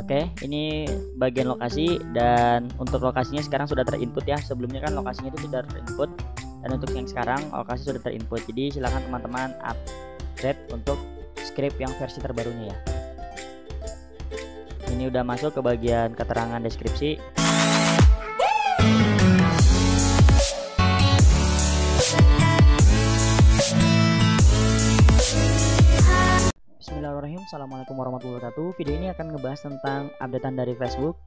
Oke, ini bagian lokasi dan untuk lokasinya sekarang sudah terinput ya. Sebelumnya kan lokasinya itu sudah terinput dan untuk yang sekarang lokasi sudah terinput. Jadi silakan teman-teman update untuk script yang versi terbarunya ya. Ini udah masuk ke bagian keterangan deskripsi. Assalamualaikum warahmatullahi wabarakatuh. Video ini akan ngebahas tentang updatean dari Facebook.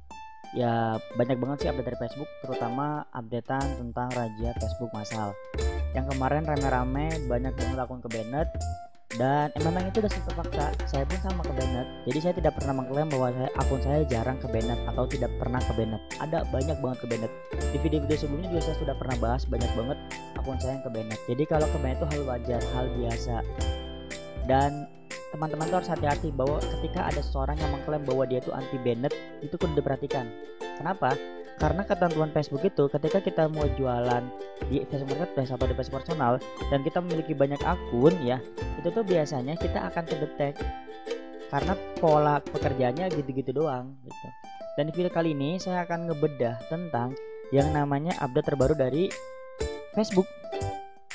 Ya banyak banget sih update dari Facebook Terutama updatean tentang raja Facebook masal Yang kemarin rame-rame banyak banget akun ke Bennett dan memang itu udah fakta saya pun sama ke Bennett jadi saya tidak pernah mengklaim bahwa saya, akun saya jarang ke Bennett atau tidak pernah ke Bennett ada banyak banget ke Bennett di video-video sebelumnya juga saya sudah pernah bahas banyak banget akun saya yang ke Bennett jadi kalau ke Bennett itu hal wajar hal biasa. Dan teman-teman tuh harus hati-hati bahwa ketika ada seseorang yang mengklaim bahwa dia itu anti Bennett itu kudu diperhatikan. Kenapa? Karena ketentuan Facebook itu ketika kita mau jualan di Facebook Marketplace atau di Facebook personal dan kita memiliki banyak akun ya itu tuh biasanya kita akan terdetek karena pola pekerjaannya gitu-gitu doang gitu. Dan di video kali ini saya akan ngebedah tentang yang namanya update terbaru dari Facebook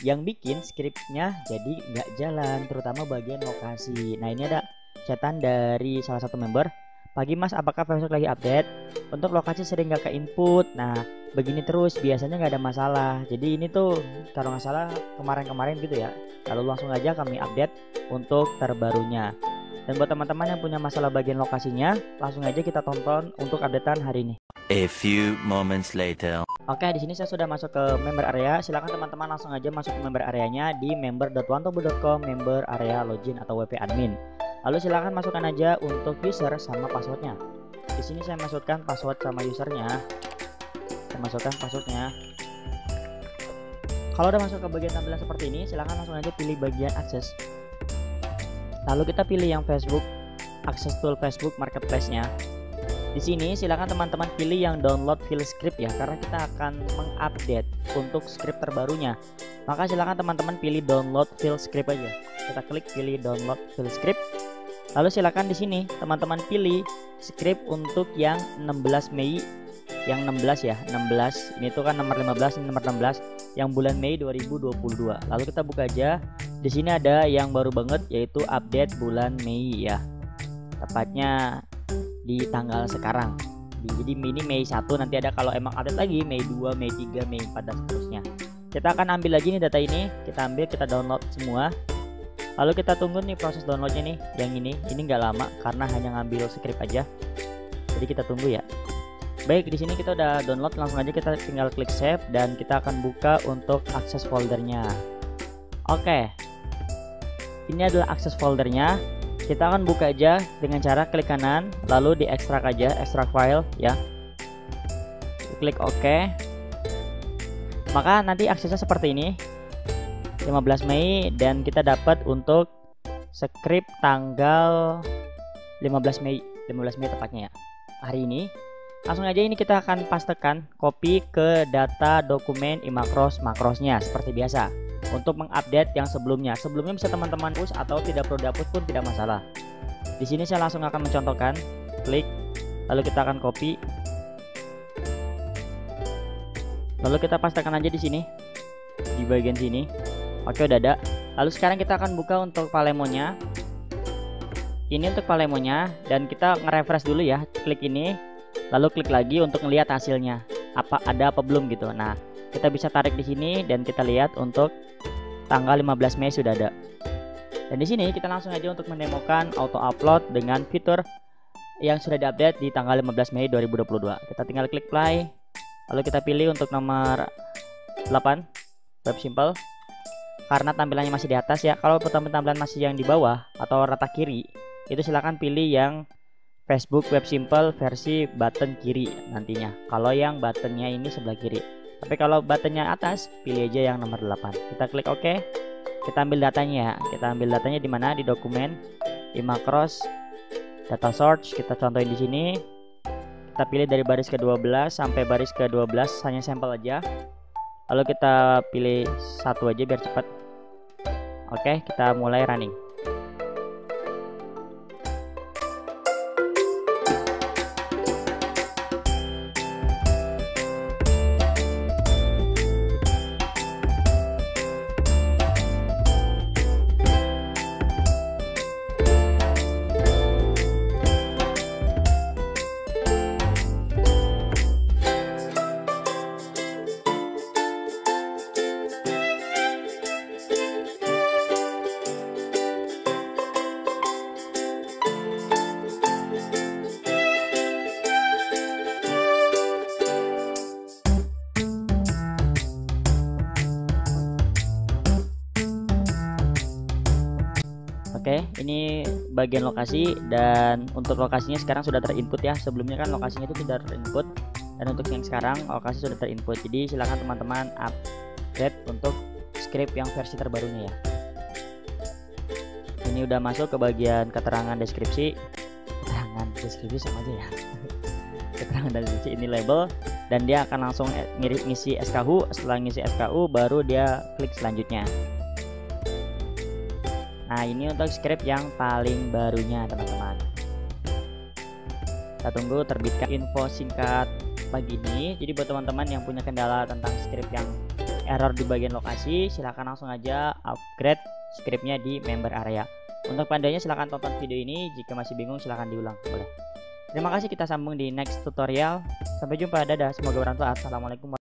yang bikin skripnya jadi nggak jalan terutama bagian lokasi. Nah ini ada catatan dari salah satu member. Pagi mas apakah Facebook lagi update? Untuk lokasi sering nggak ke input. Nah begini terus biasanya nggak ada masalah. Jadi ini tuh kalau nggak salah kemarin-kemarin gitu ya. Lalu langsung aja kami update untuk terbarunya. Dan buat teman-teman yang punya masalah bagian lokasinya langsung aja kita tonton untuk updatean hari ini. A few moments later. Oke, di sini saya sudah masuk ke member area. Silakan teman-teman langsung aja masuk ke member areanya di member.wantobu.com member area login atau WP admin. Lalu silakan masukkan aja untuk user sama passwordnya. Di sini saya masukkan password sama usernya. Saya masukkan passwordnya. Kalau udah masuk ke bagian tampilan seperti ini, silakan langsung aja pilih bagian akses. Lalu kita pilih yang Facebook, akses tool Facebook Marketplace-nya. Di sini silakan teman-teman pilih yang download file script ya karena kita akan mengupdate untuk script terbarunya. Maka silakan teman-teman pilih download file script aja. Kita klik pilih download file script. Lalu silakan di sini teman-teman pilih script untuk yang 16 Mei yang 16 ya, 16. Ini tuh kan nomor 15, ini nomor 16 yang bulan Mei 2022. Lalu kita buka aja. Di sini ada yang baru banget yaitu update bulan Mei ya. Tepatnya di tanggal sekarang. Jadi mini Mei 1 nanti ada kalau emang update lagi Mei 2 Mei 3 Mei 4 dan seterusnya. Kita akan ambil lagi nih data ini. Kita ambil kita download semua. Lalu kita tunggu nih proses downloadnya nih yang ini. Ini nggak lama karena hanya ngambil script aja. Jadi kita tunggu ya. Baik di sini kita udah download langsung aja kita tinggal klik save dan kita akan buka untuk akses foldernya. Oke. Ini adalah akses foldernya kita akan buka aja dengan cara klik kanan lalu di ekstrak aja ekstrak file ya. Klik OK. Maka nanti aksesnya seperti ini. 15 Mei dan kita dapat untuk script tanggal 15 Mei 15 Mei tepatnya ya. Hari ini. Langsung aja ini kita akan pastekan copy ke data dokumen imakros makrosnya seperti biasa untuk mengupdate yang sebelumnya. Sebelumnya bisa teman-teman push atau tidak perlu dihapus pun tidak masalah. Di sini saya langsung akan mencontohkan, klik, lalu kita akan copy, lalu kita pastikan aja di sini, di bagian sini. Oke udah ada. Lalu sekarang kita akan buka untuk palemonya. Ini untuk palemonya dan kita nge-refresh dulu ya. Klik ini, lalu klik lagi untuk melihat hasilnya. Apa ada apa belum gitu. Nah, kita bisa tarik di sini dan kita lihat untuk tanggal 15 Mei sudah ada. Dan di sini kita langsung aja untuk mendemokan auto upload dengan fitur yang sudah diupdate di tanggal 15 Mei 2022. Kita tinggal klik play. Lalu kita pilih untuk nomor 8 web simple. Karena tampilannya masih di atas ya. Kalau tampilan masih yang di bawah atau rata kiri, itu silahkan pilih yang Facebook Web Simple versi button kiri nantinya. Kalau yang buttonnya ini sebelah kiri. Tapi kalau buttonnya atas, pilih aja yang nomor 8. Kita klik OK. Kita ambil datanya ya. Kita ambil datanya di mana? Di dokumen, di macros, data search. Kita contohin di sini. Kita pilih dari baris ke-12 sampai baris ke-12 hanya sampel aja. Lalu kita pilih satu aja biar cepat. Oke, kita mulai running. Ini bagian lokasi dan untuk lokasinya sekarang sudah terinput ya. Sebelumnya kan lokasinya itu tidak terinput dan untuk yang sekarang lokasi sudah terinput. Jadi silahkan teman-teman update untuk script yang versi terbarunya ya. Ini udah masuk ke bagian keterangan deskripsi. Keterangan deskripsi sama aja ya. Keterangan deskripsi ini label dan dia akan langsung ngisi SKU setelah ngisi SKU baru dia klik selanjutnya Nah ini untuk script yang paling barunya teman-teman. Kita tunggu terbitkan info singkat pagi ini. Jadi buat teman-teman yang punya kendala tentang script yang error di bagian lokasi Silahkan langsung aja upgrade scriptnya di member area. Untuk pandainya silahkan tonton video ini. Jika masih bingung silahkan diulang. Boleh. Terima kasih kita sambung di next tutorial. Sampai jumpa dadah. Semoga bermanfaat. Assalamualaikum